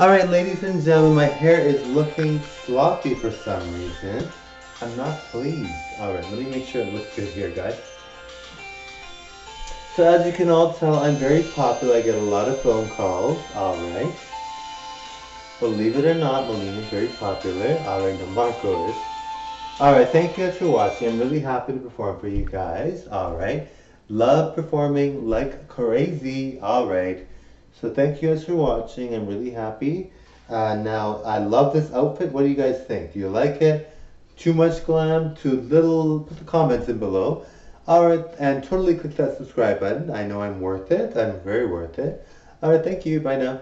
Alright, ladies and gentlemen, my hair is looking sloppy for some reason. I'm not pleased. Alright, let me make sure it looks good here, guys. So as you can all tell, I'm very popular. I get a lot of phone calls. Alright. Believe it or not, Malene is very popular. Alright, no, Marco. Alright, thank you guys for watching. I'm really happy to perform for you guys. Alright. Love performing like crazy. Alright. So thank you guys for watching. I'm really happy. Uh, now, I love this outfit. What do you guys think? Do you like it? Too much glam? Too little? Put the comments in below. Alright, and totally click that subscribe button. I know I'm worth it. I'm very worth it. Alright, thank you. Bye now.